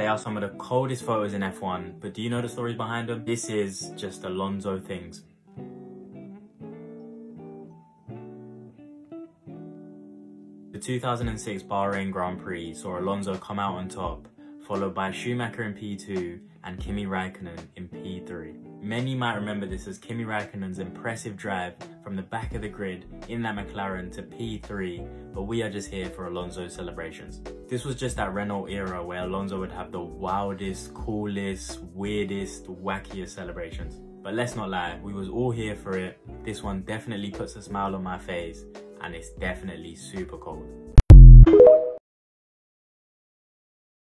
They are some of the coldest photos in F1, but do you know the stories behind them? This is just Alonso things. The 2006 Bahrain Grand Prix saw Alonso come out on top, followed by Schumacher in P2 and Kimi Raikkonen in P3. Many might remember this as Kimi Raikkonen's impressive drive from the back of the grid in that McLaren to P3, but we are just here for Alonso's celebrations. This was just that Renault era where Alonso would have the wildest, coolest, weirdest, wackiest celebrations. But let's not lie, we was all here for it. This one definitely puts a smile on my face and it's definitely super cold.